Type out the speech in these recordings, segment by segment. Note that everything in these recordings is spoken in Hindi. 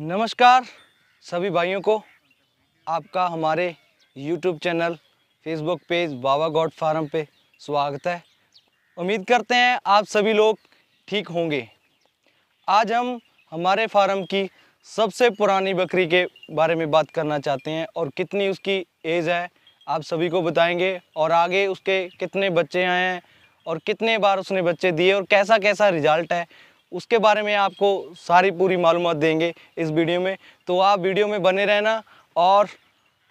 नमस्कार सभी भाइयों को, आपका हमारे YouTube channel Facebook page Baba God Farm पे स्वागत है। उम्मीद करते हैं आप सभी लोग ठीक होंगे। आज हम हमारे फार्म की सबसे पुरानी बकरी के बारे में बात करना चाहते हैं और कितनी उसकी एज है, आप सभी को बताएँगे और आगे उसके कितने बच्चे आए हैं और कितने बार उसने बच्चे दिए और कैसा कैसा रिज़ल्ट है उसके बारे में आपको सारी पूरी मालूम देंगे इस वीडियो में। तो आप वीडियो में बने रहना और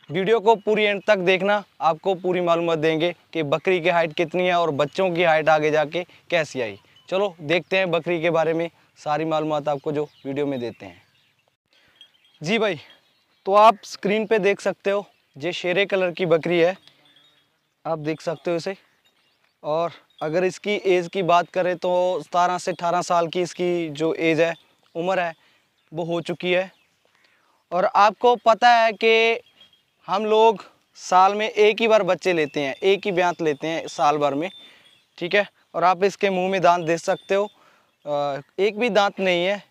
वीडियो को पूरी एंड तक देखना। आपको पूरी मालूमात देंगे कि बकरी की हाइट कितनी है और बच्चों की हाइट आगे जाके कैसी आई। चलो, देखते हैं बकरी के बारे में सारी मालूम आपको जो वीडियो में देते हैं। जी भाई तो आप स्क्रीन पे देख सकते हो, ये शेरे कलर की बकरी है। आप देख सकते हो इसे। और अगर इसकी एज की बात करें तो सतारह से अठारह साल की इसकी जो एज है, उम्र है, वो हो चुकी है। और आपको पता है कि हम लोग साल में एक ही बार बच्चे लेते हैं, एक ही ब्यांत लेते हैं साल भर में, ठीक है? और आप इसके मुँह में दांत देख सकते हो। एक भी दांत नहीं है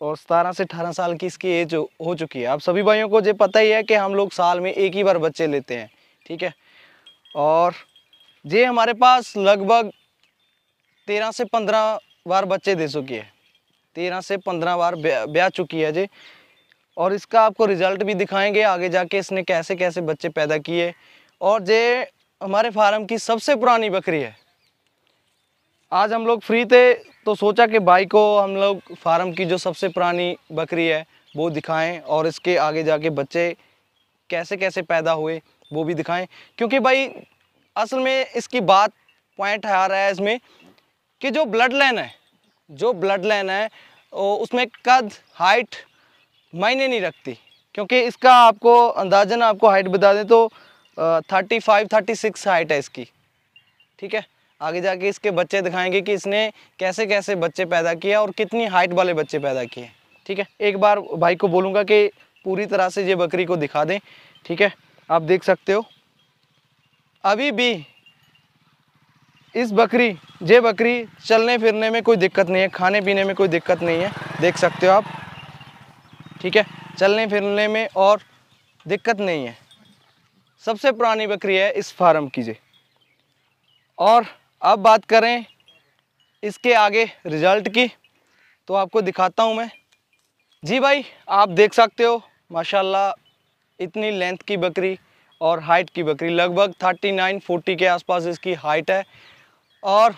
और सतारह से अठारह साल की इसकी एज हो चुकी है। आप सभी भाइयों को ये पता ही है कि हम लोग साल में एक ही बार बच्चे लेते हैं, ठीक है? और ये हमारे पास लगभग तेरह से पंद्रह बार बच्चे दे चुकी है। तेरह से पंद्रह बार ब्या ब्याह चुकी है जी। और इसका आपको रिज़ल्ट भी दिखाएँगे आगे जाके इसने कैसे कैसे बच्चे पैदा किए। और ये हमारे फार्म की सबसे पुरानी बकरी है। आज हम लोग फ्री थे तो सोचा कि भाई को हम लोग फार्म की जो सबसे पुरानी बकरी है, वो दिखाएँ और इसके आगे जाके बच्चे कैसे कैसे पैदा हुए, वो भी दिखाएँ। क्योंकि भाई असल में इसकी बात पॉइंट आ रहा है इसमें कि जो ब्लड लाइन है, जो ब्लड लाइन है उसमें कद हाइट मायने नहीं रखती। क्योंकि इसका आपको अंदाजन, आपको हाइट बता दें तो thirty five thirty six height है इसकी। ठीक है? आगे जाके इसके बच्चे दिखाएँगे कि इसने कैसे कैसे बच्चे पैदा किए और कितनी हाइट वाले बच्चे पैदा किए। ठीक है? एक बार भाई को बोलूँगा कि पूरी तरह से ये बकरी को दिखा दें। ठीक है? आप देख सकते हो। अभी भी इस बकरी ये बकरी चलने फिरने में कोई दिक्कत नहीं है, खाने पीने में कोई दिक्कत नहीं है, देख सकते हो आप। ठीक है, चलने फिरने में और दिक्कत नहीं है। सबसे पुरानी बकरी है, इस फार्म की जे। और अब बात करें इसके आगे रिज़ल्ट की तो आपको दिखाता हूँ मैं। जी भाई, आप देख सकते हो, माशाल्लाह, इतनी लेंथ की बकरी और हाइट की बकरी। लगभग 39 40 के आसपास इसकी हाइट है। और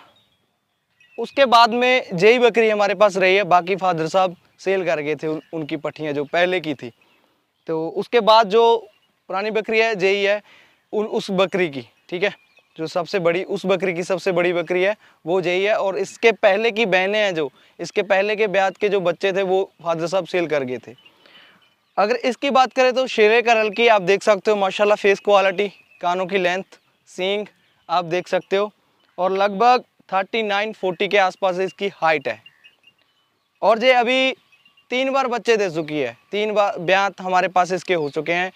उसके बाद में यही बकरी हमारे पास रही है। बाकी फादर साहब सेल कर गए थे उन, उनकी पट्टियाँ जो पहले की थी। तो उसके बाद जो पुरानी बकरी है यही है उन उस बकरी की ठीक है? जो सबसे बड़ी उस बकरी की सबसे बड़ी बकरी है वो यही है। और इसके पहले की बहनें हैं जो इसके पहले के ब्याज के जो बच्चे थे वो फादर साहब सेल कर गए थे। अगर इसकी बात करें तो शेरे करल की आप देख सकते हो, माशाल्लाह फेस क्वालिटी कानों की लेंथ सींग आप देख सकते हो, और लगभग 39 40 के आसपास इसकी हाइट है। और ये अभी तीन बार बच्चे दे चुकी है, तीन बार ब्यात हमारे पास इसके हो चुके हैं।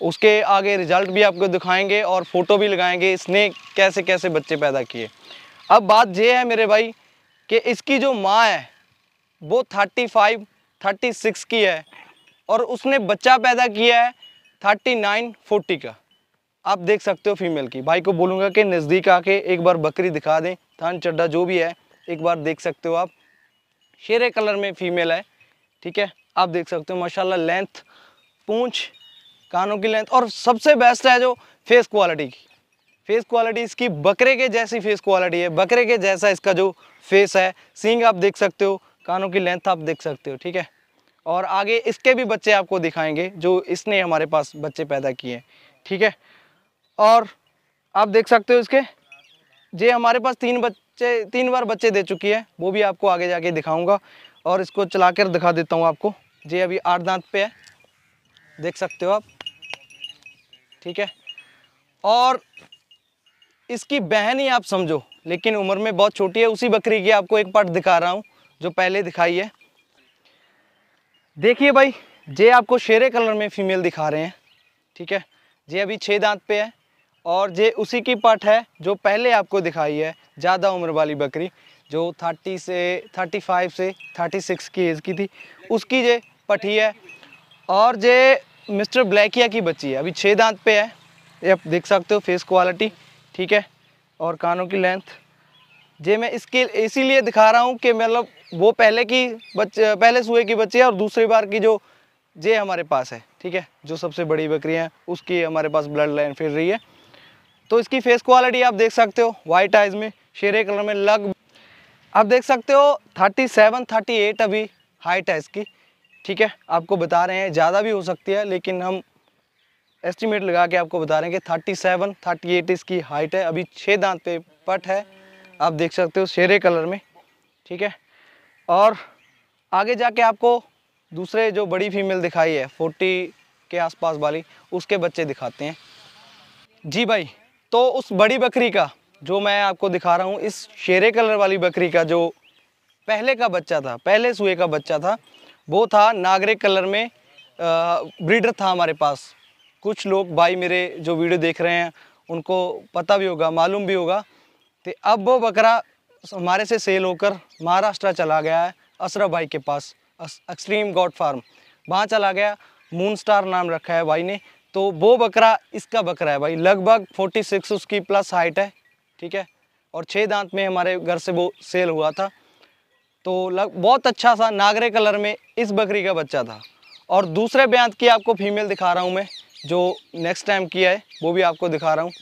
उसके आगे रिज़ल्ट भी आपको दिखाएँगे और फ़ोटो भी लगाएँगे इसने कैसे कैसे बच्चे पैदा किए। अब बात ये है मेरे भाई कि इसकी जो माँ है, वो थर्टी फाइव थर्टी सिक्स की है। और उसने बच्चा पैदा किया है थर्टी नाइन, फोर्टी का। आप देख सकते हो फीमेल की। भाई को बोलूँगा कि नज़दीक आके एक बार बकरी दिखा दें, थान चड्डा जो भी है, एक बार देख सकते हो आप। शेरे कलर में फीमेल है, ठीक है? आप देख सकते हो, माशाल्लाह, लेंथ, पूंछ, कानों की लेंथ और सबसे बेस्ट है जो फेस क्वालिटी की। फेस क्वालिटी इसकी बकरे के जैसी फेस क्वालिटी है, बकरे के जैसा इसका जो फेस है। सींग आप देख सकते हो, कानों की लेंथ आप देख सकते हो, ठीक है? और आगे इसके भी बच्चे आपको दिखाएँगे, जो इसने हमारे पास बच्चे पैदा किए ठीक है? और आप देख सकते हो इसके, जे हमारे पास तीन बच्चे, तीन बार बच्चे दे चुकी है, वो भी आपको आगे जाके दिखाऊँगा। और इसको चला कर दिखा देता हूँ आपको। जे अभी आठ दांत पे है, देख सकते हो आप। ठीक है? और इसकी बहन ही आप समझो, लेकिन उम्र में बहुत छोटी है, उसी बकरी की आपको एक पार्ट दिखा रहा हूँ, जो पहले दिखाई है। देखिए भाई, जे आपको शेरे कलर में फीमेल दिखा रहे हैं, ठीक है? जे अभी छः दांत पे है और जे उसी की पट है जो पहले आपको दिखाई है, ज़्यादा उम्र वाली बकरी, जो थर्टी से, थर्टी फाइव से, थर्टी सिक्स की एज की थी, उसकी जे पठी है और जे मिस्टर ब्लैकिया की बच्ची है, अभी छः दांत पे है, ये आप देख सकते हो फेस क्वालिटी, ठीक है? और कानों की लेंथ जे मैं इसके, इसीलिए दिखा रहा हूँ कि मतलब वो पहले की बच्चे पहले सुए की बच्ची है और दूसरी बार की जो जे हमारे पास है, ठीक है? जो सबसे बड़ी बकरियाँ हैं, उसकी हमारे पास ब्लड लाइन फिर रही है। तो इसकी फेस क्वालिटी आप देख सकते हो वाइट आइज़ में, शेरे कलर में लग, आप देख सकते हो थर्टी सेवन थर्टी एट अभी हाइट है इसकी, ठीक है? आपको बता रहे हैं, ज़्यादा भी हो सकती है, लेकिन हम एस्टिमेट लगा के आपको बता रहे हैं कि थर्टी सेवन थर्टी एट इसकी हाइट है। अभी छः दांत पे पट है आप देख सकते हो शेरे कलर में, ठीक है? और आगे जाके आपको दूसरे जो बड़ी फीमेल दिखाई है, फोर्टी के आसपास वाली, उसके बच्चे दिखाते हैं। जी भाई तो उस बड़ी बकरी का, जो मैं आपको दिखा रहा हूँ, इस शेरे कलर वाली बकरी का जो पहले का बच्चा था, पहले सुए का बच्चा था, वो था नागरे कलर में ब्रीडर था हमारे पास। कुछ लोग भाई मेरे जो वीडियो देख रहे हैं, उनको पता भी होगा, मालूम भी होगा तो अब वो बकरा हमारे से सेल होकर महाराष्ट्र चला गया है अशरफ भाई के पास एक्सट्रीम गॉड फार्म वहाँ चला गया मून स्टार नाम रखा है भाई ने। तो वो बकरा, इसका बकरा है भाई। लगभग 46 उसकी प्लस हाइट है, ठीक है? और छः दांत में हमारे घर से वो सेल हुआ था। तो लग, बहुत अच्छा सा नागरे कलर में इस बकरी का बच्चा था। और दूसरे ब्यांत की आपको फीमेल दिखा रहा हूँ मैं, जो नेक्स्ट टाइम किया है, वो भी आपको दिखा रहा हूँ।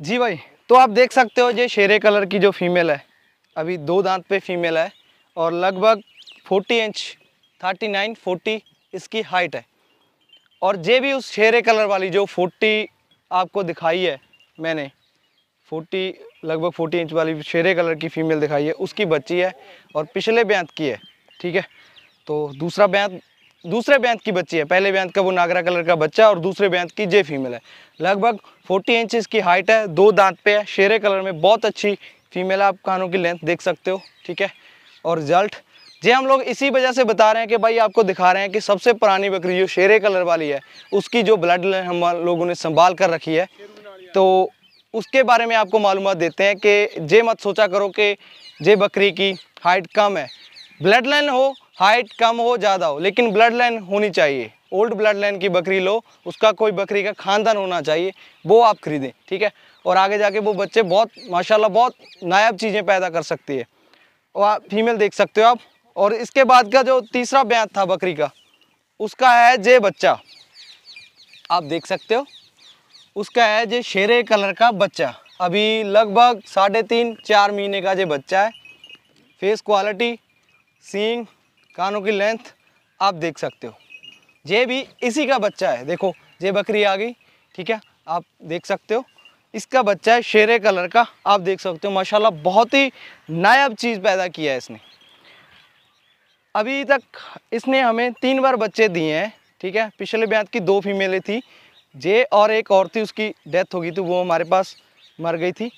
जी भाई तो आप देख सकते हो ये शेरे कलर की जो फीमेल है, अभी दो दांत पे फीमेल है और लगभग 40 इंच 39 40 इसकी हाइट है। और जे भी उस शेरे कलर वाली जो 40 आपको दिखाई है, मैंने 40 लगभग 40 इंच वाली शेरे कलर की फीमेल दिखाई है, उसकी बच्ची है और पिछले ब्यांत की है, ठीक है? तो दूसरा ब्यांत दूसरे बैंत की बच्ची है। पहले बैंत का वो नागरा कलर का बच्चा और दूसरे बैंत की जे फीमेल है। लगभग 40 इंच की हाइट है, दो दांत पे है, शेरे कलर में बहुत अच्छी फीमेल आप कानों की लेंथ देख सकते हो, ठीक है? और रिज़ल्ट, जे हम लोग इसी वजह से बता रहे हैं कि भाई आपको दिखा रहे हैं कि सबसे पुरानी बकरी जो शेरे कलर वाली है, उसकी जो ब्लड लाइन हम लोगों ने संभाल कर रखी है। तो उसके बारे में आपको मालूम देते हैं कि जे मत सोचा करो कि जे बकरी की हाइट कम है। ब्लड लाइन हो हाइट कम हो ज़्यादा हो, लेकिन ब्लड लाइन होनी चाहिए। ओल्ड ब्लड लाइन की बकरी लो, उसका कोई बकरी का खानदान होना चाहिए, वो आप खरीदें, ठीक है? और आगे जाके वो बच्चे बहुत, माशाल्लाह बहुत नायाब चीज़ें पैदा कर सकती है। और आप फीमेल देख सकते हो आप। और इसके बाद का जो तीसरा ब्यात था बकरी का, उसका है जे बच्चा। आप देख सकते हो, उसका है जे शेरे कलर का बच्चा। अभी लगभग साढ़े तीन, चार महीने का जो बच्चा है। फेस क्वालिटी सींग कानों की लेंथ आप देख सकते हो। ये भी इसी का बच्चा है। देखो, ये बकरी आ गई, ठीक है? आप देख सकते हो। इसका बच्चा है, शेरे कलर का, आप देख सकते हो। माशाल्लाह, बहुत ही नायाब चीज़ पैदा किया है इसने। अभी तक इसने हमें तीन बार बच्चे दिए हैं, ठीक है? पिछले ब्यात की दो फीमेलें थी। जे और एक और थी, उसकी डेथ हो गई थी, वो हमारे पास मर गई थी।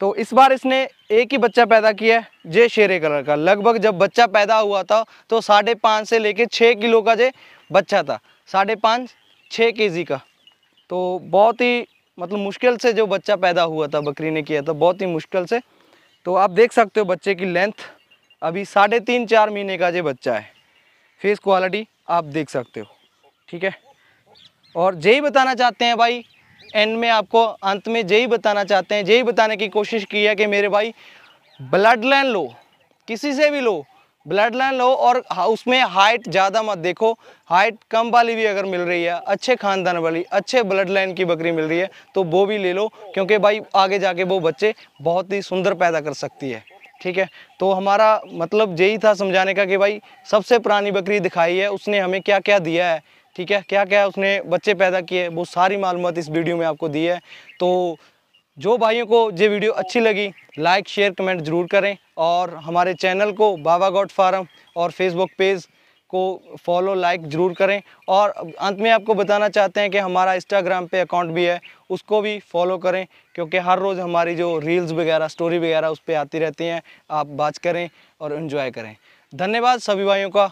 तो इस बार इसने एक ही बच्चा पैदा किया है, जे शेरे कलर का। लगभग जब बच्चा पैदा हुआ था तो साढ़े पाँच से लेके छः किलो का जे बच्चा था, साढ़े पाँच छः के का। तो बहुत ही मतलब मुश्किल से जो बच्चा पैदा हुआ था, बकरी ने किया था, बहुत ही मुश्किल से। तो आप देख सकते हो बच्चे की लेंथ अभी साढ़े तीन, चार महीने का जो बच्चा है। फेस क्वालिटी आप देख सकते हो, ठीक है? और यही बताना चाहते हैं भाई एंड में आपको अंत में यही बताना चाहते हैं, यही बताने की कोशिश की है कि मेरे भाई ब्लड लाइन लो, किसी से भी लो ब्लड लाइन लो और उसमें हाइट ज़्यादा मत देखो हाइट कम वाली भी अगर मिल रही है, अच्छे खानदान वाली, अच्छे ब्लड लाइन की बकरी मिल रही है तो वो भी ले लो, क्योंकि भाई आगे जाके वो बच्चे बहुत ही सुंदर पैदा कर सकती है, ठीक है? तो हमारा मतलब यही था समझाने का कि भाई सबसे पुरानी बकरी दिखाई है, उसने हमें क्या क्या दिया है ठीक है? क्या क्या उसने बच्चे पैदा किए, वो सारी मालूम इस वीडियो में आपको दी है। तो जो भाइयों को ये वीडियो अच्छी लगी लाइक शेयर कमेंट ज़रूर करें और हमारे चैनल को बाबा गॉड फार्म और फेसबुक पेज को फॉलो लाइक ज़रूर करें और अंत में आपको बताना चाहते हैं कि हमारा इंस्टाग्राम पे अकाउंट भी है, उसको भी फॉलो करें क्योंकि हर रोज़ हमारी जो रील्स वगैरह स्टोरी वगैरह उस पर आती रहती हैं। आप बात करें और इन्जॉय करें। धन्यवाद सभी भाइयों का।